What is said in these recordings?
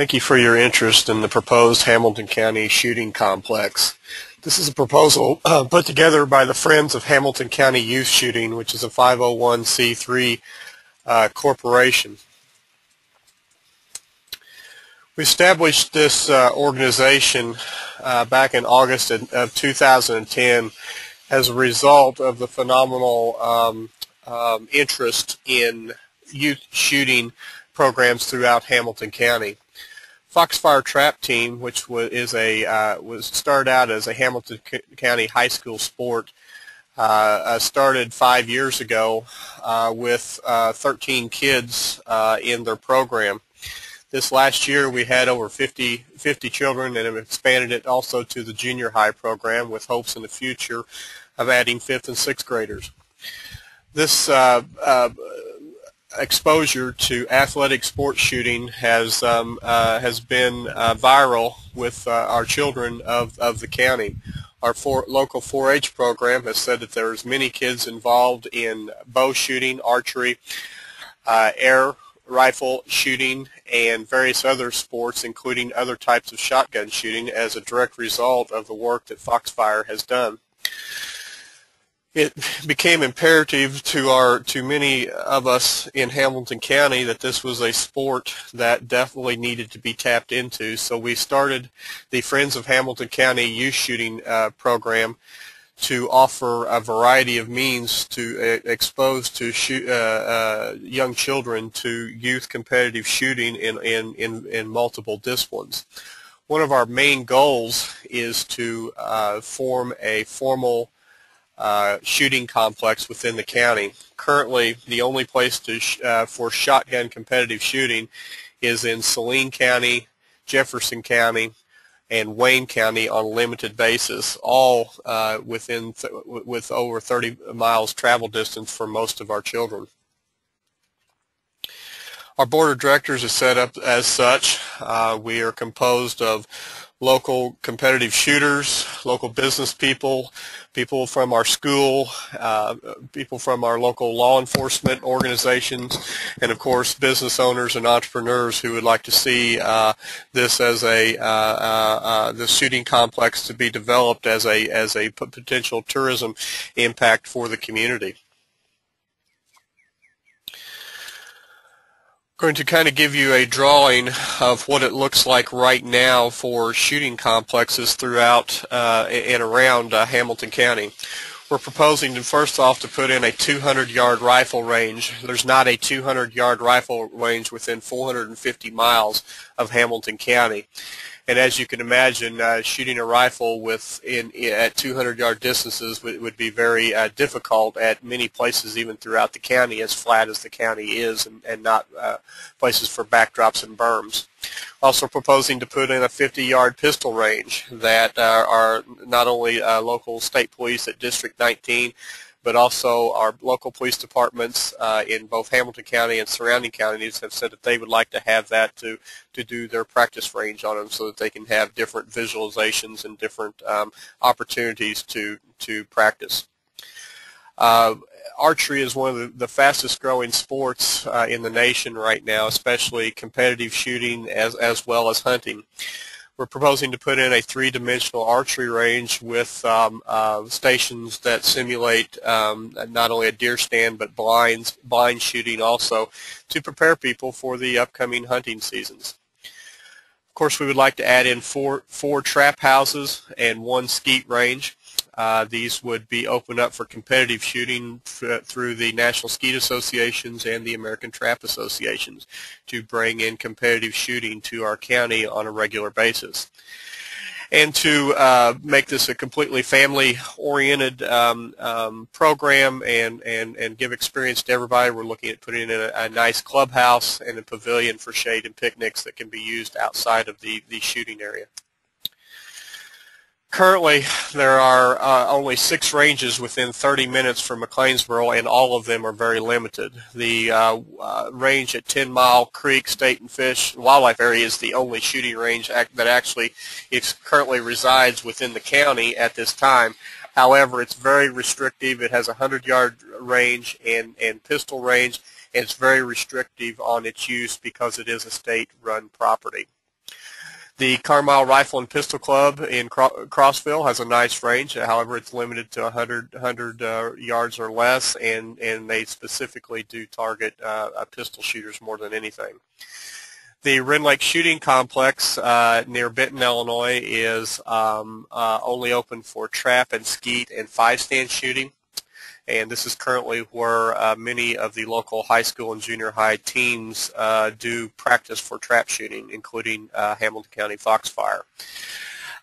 Thank you for your interest in the proposed Hamilton County shooting complex. This is a proposal uh, put together by the Friends of Hamilton County Youth Shooting, which is a 501c3 uh, corporation. We established this uh, organization uh, back in August of 2010 as a result of the phenomenal um, um, interest in youth shooting programs throughout Hamilton County. Foxfire Trap Team, which was is a uh, was started out as a Hamilton County high school sport, uh, uh, started five years ago uh, with uh, 13 kids uh, in their program. This last year we had over 50, 50 children and have expanded it also to the junior high program with hopes in the future of adding fifth and sixth graders. This exposure to athletic sports shooting has um, uh, has been uh, viral with uh, our children of, of the county. Our local 4-H program has said that there's many kids involved in bow shooting, archery, uh, air rifle shooting, and various other sports, including other types of shotgun shooting, as a direct result of the work that Foxfire has done it became imperative to our to many of us in Hamilton County that this was a sport that definitely needed to be tapped into. So we started the Friends of Hamilton County Youth Shooting uh, program to offer a variety of means to uh, expose to shoot, uh, uh, young children to youth competitive shooting in, in, in, in, multiple disciplines. One of our main goals is to uh, form a formal uh, shooting complex within the county. Currently, the only place to sh uh, for shotgun competitive shooting is in Saline County, Jefferson County, and Wayne County on a limited basis, all uh, within with over 30 miles travel distance for most of our children. Our board of directors is set up as such. Uh, we are composed of local competitive shooters, local business people, people from our school, uh, people from our local law enforcement organizations, and of course business owners and entrepreneurs who would like to see uh, this as a uh, uh, uh the shooting complex to be developed as a as a potential tourism impact for the community. Going to kind of give you a drawing of what it looks like right now for shooting complexes throughout uh, and around uh, Hamilton County. We're proposing to first off to put in a 200 yard rifle range. There's not a 200 yard rifle range within 450 miles of Hamilton County. And as you can imagine, uh, shooting a rifle with in, in at 200 yard distances would, would be very uh, difficult at many places, even throughout the county, as flat as the county is, and, and not uh, places for backdrops and berms. Also proposing to put in a 50 yard pistol range that uh, are not only uh, local state police at District 19 but also our local police departments uh, in both Hamilton County and surrounding counties have said that they would like to have that to, to do their practice range on them so that they can have different visualizations and different um, opportunities to, to practice. Uh, archery is one of the, the fastest growing sports uh, in the nation right now, especially competitive shooting as, as well as hunting. We're proposing to put in a three-dimensional archery range with um, uh, stations that simulate um, not only a deer stand but blinds, blind shooting also to prepare people for the upcoming hunting seasons. Of course, we would like to add in four, four trap houses and one skeet range. Uh, these would be opened up for competitive shooting through the National Skeet Associations and the American Trap Associations to bring in competitive shooting to our county on a regular basis. And to uh, make this a completely family-oriented um, um, program and, and, and give experience to everybody, we're looking at putting in a, a nice clubhouse and a pavilion for shade and picnics that can be used outside of the, the shooting area. Currently, there are uh, only six ranges within 30 minutes from McLeansboro, and all of them are very limited. The uh, uh, range at 10 Mile Creek State and Fish Wildlife Area is the only shooting range act that actually it's currently resides within the county at this time. However, it's very restrictive. It has a 100-yard range and, and pistol range, and it's very restrictive on its use because it is a state-run property. The Carmile Rifle and Pistol Club in Crossville has a nice range. However, it's limited to 100, 100 uh, yards or less, and, and they specifically do target uh, pistol shooters more than anything. The Rend Lake Shooting Complex uh, near Benton, Illinois is um, uh, only open for trap and skeet and five-stand shooting. And this is currently where uh, many of the local high school and junior high teams uh, do practice for trap shooting, including uh, Hamilton County Foxfire.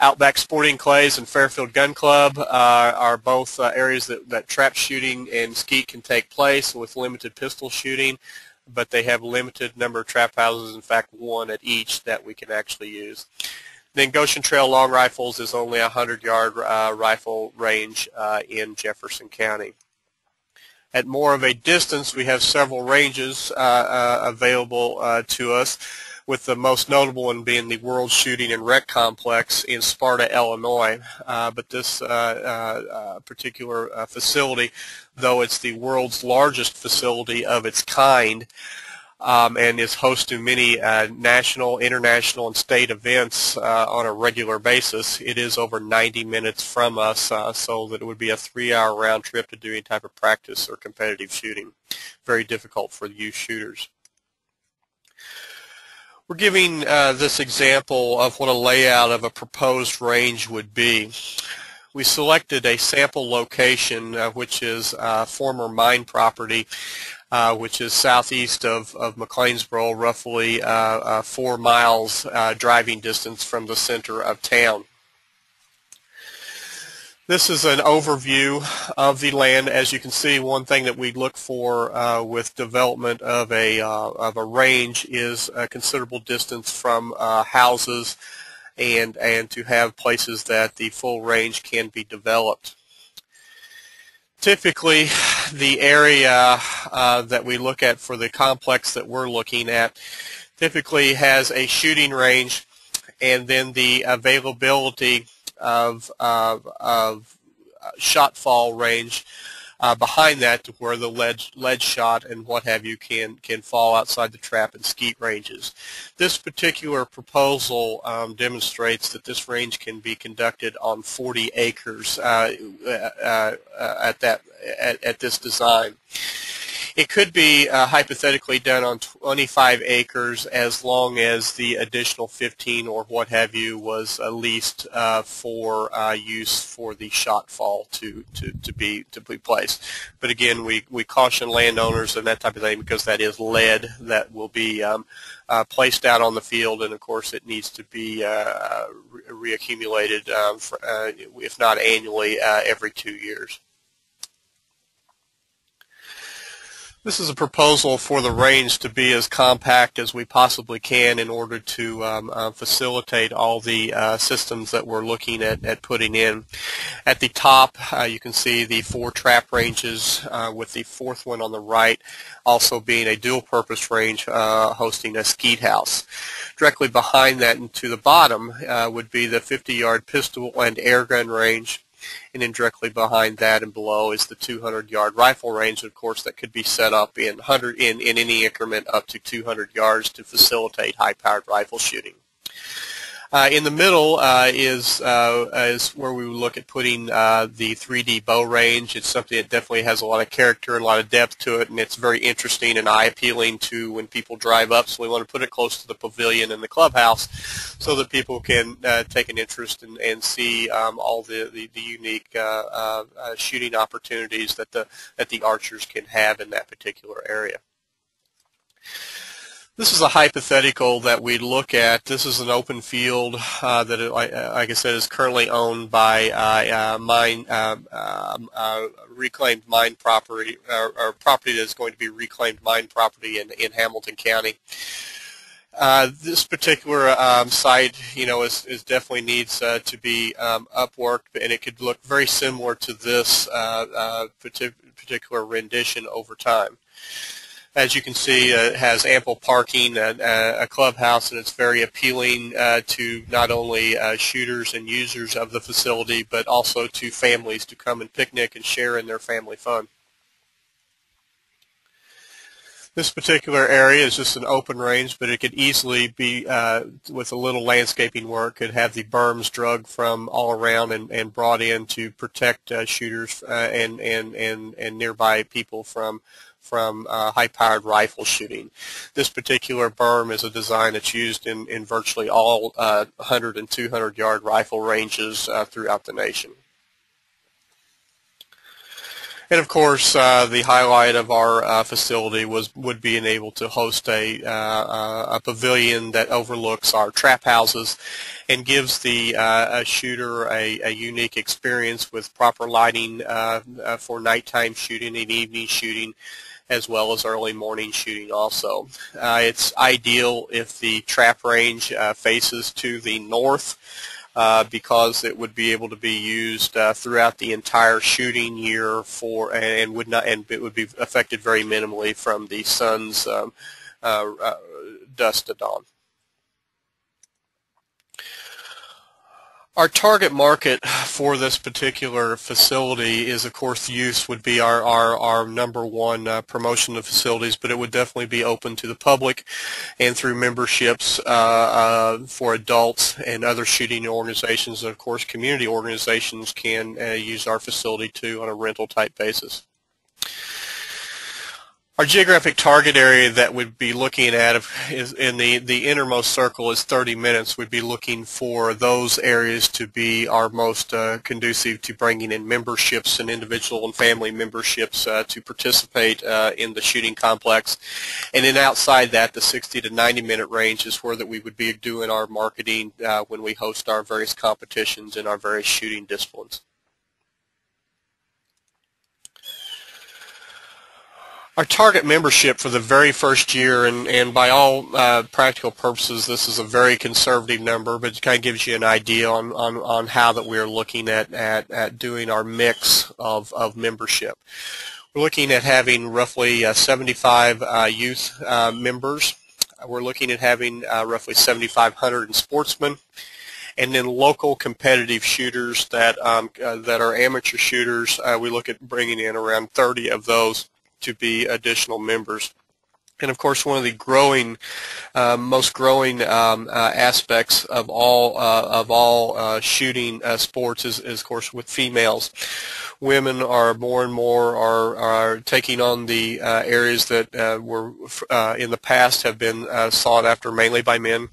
Outback Sporting Clays and Fairfield Gun Club uh, are both uh, areas that, that trap shooting and skeet can take place with limited pistol shooting but they have limited number of trap houses, in fact one at each that we can actually use. Then Goshen Trail Long Rifles is only a 100-yard uh, rifle range uh, in Jefferson County. At more of a distance, we have several ranges uh, uh available uh, to us with the most notable one being the World Shooting and Rec Complex in Sparta, Illinois. Uh, but this uh, uh, particular facility, though it's the world's largest facility of its kind, um, and is host to many uh, national, international, and state events uh, on a regular basis. It is over 90 minutes from us, uh, so that it would be a three-hour round trip to do any type of practice or competitive shooting. Very difficult for youth shooters. We're giving uh, this example of what a layout of a proposed range would be. We selected a sample location, uh, which is uh, former mine property, uh, which is southeast of, of McLeansboro, roughly uh, uh, four miles driving distance from the center of town. This is an overview of the land. As you can see, one thing that we look for uh, with development of a, uh, of a range is a considerable distance from uh, houses and, and to have places that the full range can be developed. Typically, the area uh, that we look at for the complex that we're looking at typically has a shooting range and then the availability of, of, of uh, shot fall range uh, behind that to where the lead, lead shot and what have you can, can fall outside the trap and skeet ranges. This particular proposal um, demonstrates that this range can be conducted on 40 acres uh, uh, uh, at, that, at, at this design. It could be uh, hypothetically done on 25 acres as long as the additional 15 or what have you was at least uh, for uh, use for the shot fall to, to, to be to be placed. But again, we, we caution landowners and that type of thing because that is lead that will be um, uh, placed out on the field, and of course it needs to be uh, re reaccumulated, um, uh, if not annually, uh, every two years. This is a proposal for the range to be as compact as we possibly can in order to um, uh, facilitate all the uh, systems that we're looking at, at putting in. At the top, uh, you can see the four trap ranges uh, with the fourth one on the right also being a dual-purpose range uh, hosting a skeet house. Directly behind that and to the bottom uh, would be the 50-yard pistol and air gun range and then directly behind that and below is the 200 yard rifle range of course that could be set up in 100 in, in any increment up to 200 yards to facilitate high powered rifle shooting. Uh, in the middle uh, is uh, is where we would look at putting uh, the 3D bow range. It's something that definitely has a lot of character and a lot of depth to it, and it's very interesting and eye-appealing to when people drive up. So we want to put it close to the pavilion and the clubhouse, so that people can uh, take an interest and, and see um, all the the, the unique uh, shooting opportunities that the that the archers can have in that particular area. This is a hypothetical that we look at. This is an open field uh, that, it, like, I said, is currently owned by uh, uh, mine, um, um, uh, reclaimed mine property, or, property that is going to be reclaimed mine property in, in Hamilton County. Uh, this particular um, site, you know, is, is definitely needs uh, to be um, upworked, and it could look very similar to this particular rendition over time as you can see, uh, it has ample parking, uh, uh, a clubhouse, and it's very appealing uh, to not only uh, shooters and users of the facility, but also to families to come and picnic and share in their family fun. This particular area is just an open range, but it could easily be, with a little landscaping work, could have the berms drug from all around and, and brought in to protect shooters and, and, and, and nearby people from from uh, high-powered rifle shooting. This particular berm is a design that's used in, in virtually all uh, 100 and 200 yard rifle ranges uh, throughout the nation. And of course, uh, the highlight of our uh, facility was would being able to host a, uh, a pavilion that overlooks our trap houses and gives the uh, shooter a, a, unique experience with proper lighting uh, uh, for nighttime shooting and evening shooting as well as early morning shooting also. it's ideal if the trap range faces to the north uh, because it would be able to be used uh, throughout the entire shooting year for and would not and it would be affected very minimally from the sun's um, uh, uh dusk to dawn. Our target market for this particular facility is, of course, use would be our, our, our number one uh, promotion of facilities, but it would definitely be open to the public and through memberships uh, uh, for adults and other shooting organizations. And, of course, community organizations can uh, use our facility too on a rental type basis. Our geographic target area that we'd be looking at is in the, the innermost circle is 30 minutes. We'd be looking for those areas to be our most uh, conducive to bringing in memberships and individual and family memberships uh, to participate uh, in the shooting complex. And then outside that, the 60 to 90 minute range is where that we would be doing our marketing uh, when we host our various competitions in our various shooting disciplines. Our target membership for the very first year, and, and by all uh, practical purposes, this is a very conservative number, but it kind of gives you an idea on, on, on how that we're looking at, at, at doing our mix of, of membership. We're looking at having roughly uh, 75 uh, youth uh, members. We're looking at having uh, roughly 7,500 sportsmen and then local competitive shooters that um, uh, that are amateur shooters. Uh, we look at bringing in around 30 of those to be additional members. And of course, one of the growing, uh, most growing um, uh, aspects of all uh, of all uh, shooting uh, sports is, is, of course, with females. Women are more and more are are taking on the uh, areas that were in the past have been sought after mainly by men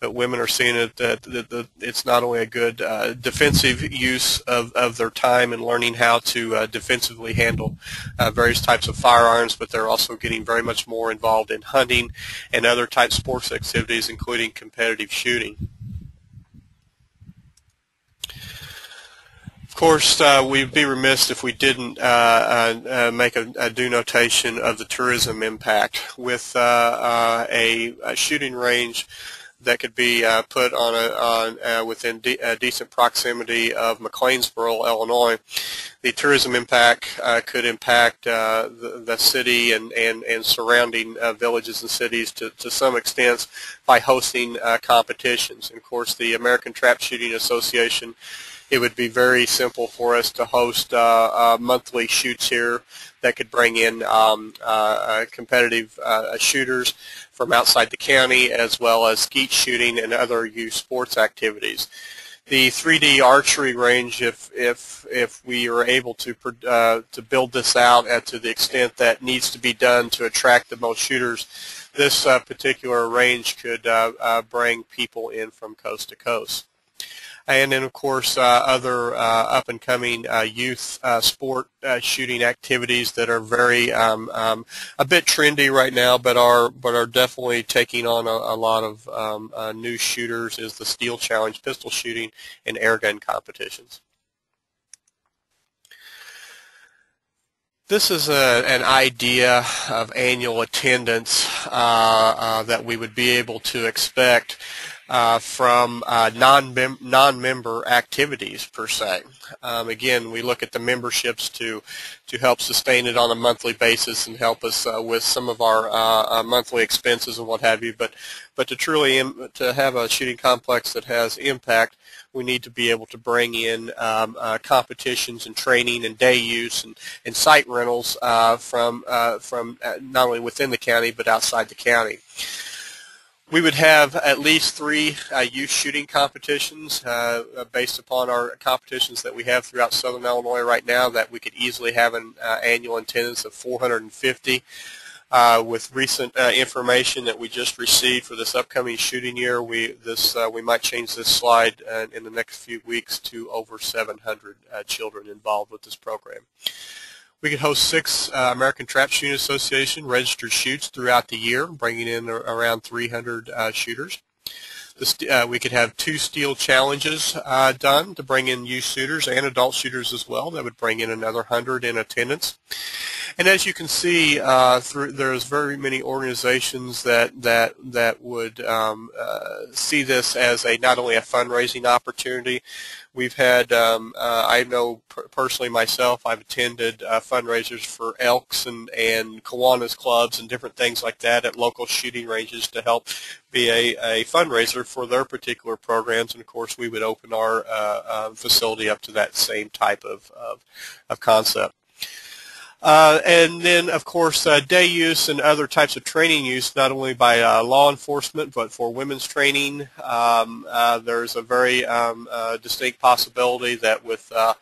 but women are seeing it that, that, that it's not only a good uh, defensive use of, of their time and learning how to uh, defensively handle uh, various types of firearms, but they're also getting very much more involved in hunting and other types of sports activities, including competitive shooting. Of course, uh, we'd be remiss if we didn't uh, uh, uh make a, a, due notation of the tourism impact. With uh, a, a, shooting range that could be uh, put on a on, uh, within de a decent proximity of McLeansboro, Illinois. The tourism impact uh, could impact uh, the, the, city and, and, and surrounding uh, villages and cities to, to some extent by hosting uh, competitions. And of course, the American Trap Shooting Association it would be very simple for us to host uh, uh, monthly shoots here that could bring in um, uh, competitive shooters from outside the county as well as skeet shooting and other youth sports activities. The 3D archery range, if if if we are able to uh, to build this out at to the extent that needs to be done to attract the most shooters, this uh, particular range could uh bring people in from coast to coast and then of course uh, other uh, up and coming uh, youth sport shooting activities that are very um, um, a bit trendy right now, but are but are definitely taking on a, a lot of um, new shooters. Is the Steel Challenge pistol shooting and airgun competitions. This is a, an idea of annual attendance uh, uh, that we would be able to expect uh, from uh, non-mem non-member activities per se. Um, again, we look at the memberships to to help sustain it on a monthly basis and help us uh, with some of our uh, uh, monthly expenses and what have you. But but to truly to have a shooting complex that has impact, we need to be able to bring in um, competitions and training and day use and, and site rentals from from not only within the county but outside the county. We would have at least three uh, youth shooting competitions uh, uh, based upon our competitions that we have throughout Southern Illinois right now that we could easily have an uh, annual attendance of 450. Uh, with recent uh, information that we just received for this upcoming shooting year, we this we might change this slide in the next few weeks to over 700 children involved with this program. We could host six uh, American Trap Shooting Association registered shoots throughout the year, bringing in around 300 uh, shooters. Uh, we could have two steel challenges uh, done to bring in youth shooters and adult shooters as well. That would bring in another 100 in attendance. And as you can see, uh, through, there's very many organizations that that that would um, uh, see this as a not only a fundraising opportunity, We've had, um, uh, I know personally myself, I've attended uh, fundraisers for Elks and, and Kiwanis clubs and different things like that at local shooting ranges to help be a, a fundraiser for their particular programs. And of course, we would open our uh, uh facility up to that same type of, of, of concept. Uh, and then, of course, uh, day use and other types of training use, not only by uh, law enforcement, but for women's training. Um, uh, there's a very um, uh, distinct possibility that with uh,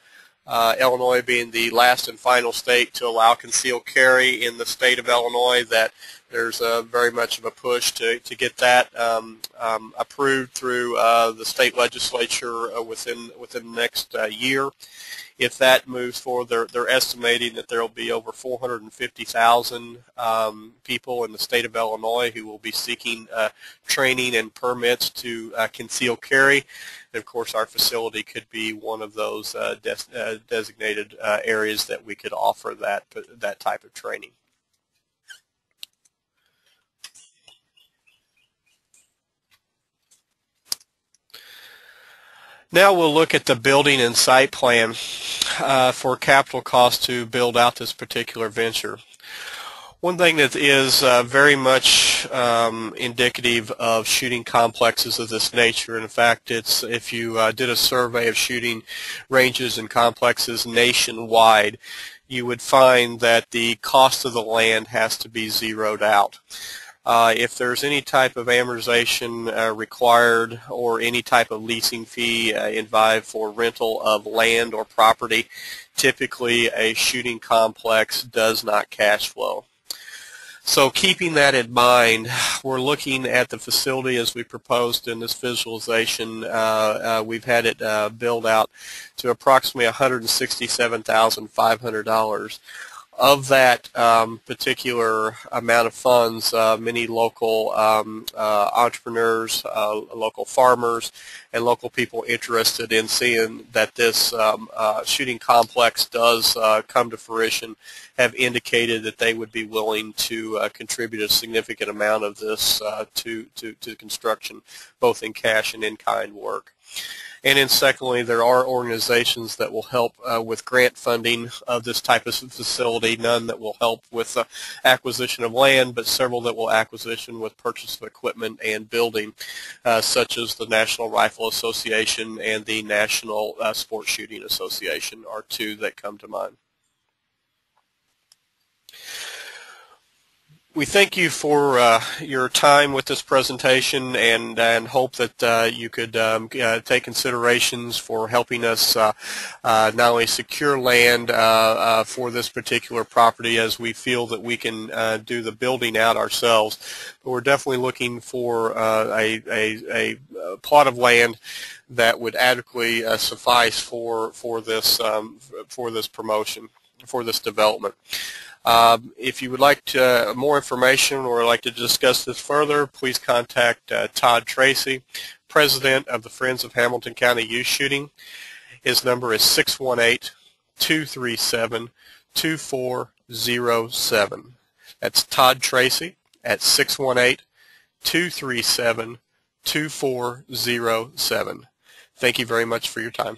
Illinois being the last and final state to allow concealed carry in the state of Illinois, that there's very much of a push to, to get that um, um approved through the state legislature within within the next year if that moves forward, they're, they're estimating that there will be over 450,000 um, people in the state of Illinois who will be seeking uh, training and permits to uh, conceal carry. And of course, our facility could be one of those uh, des uh, designated uh, areas that we could offer that, that type of training. Now we'll look at the building and site plan uh, for capital cost to build out this particular venture. One thing that is uh, very much um, indicative of shooting complexes of this nature, in fact, it's if you uh, did a survey of shooting ranges and complexes nationwide, you would find that the cost of the land has to be zeroed out. Uh, if there's any type of amortization uh, required or any type of leasing fee uh, involved for rental of land or property, typically a shooting complex does not cash flow. So keeping that in mind, we're looking at the facility as we proposed in this visualization. Uh, uh, we've had it uh, build out to approximately $167,500 of that um, particular amount of funds, uh, many local um, uh, entrepreneurs, uh, local farmers, and local people interested in seeing that this um, uh, shooting complex does uh, come to fruition have indicated that they would be willing to uh, contribute a significant amount of this to, to, to construction, both in cash and in-kind work. And then secondly, there are organizations that will help uh, with grant funding of this type of facility, none that will help with uh, acquisition of land, but several that will acquisition with purchase of equipment and building, uh, such as the National Rifle Association and the National uh, Sports Shooting Association are two that come to mind. We thank you for uh, your time with this presentation and, and hope that uh, you could um, uh, take considerations for helping us uh, uh, not only secure land uh, for this particular property as we feel that we can do the building out ourselves, but we're definitely looking for a, a, a, plot of land that would adequately suffice for, for, this, um, for this promotion, for this development. Um, if you would like to, uh, more information or like to discuss this further, please contact uh, Todd Tracy, President of the Friends of Hamilton County Youth Shooting. His number is 618-237-2407. That's Todd Tracy at 618-237-2407. Thank you very much for your time.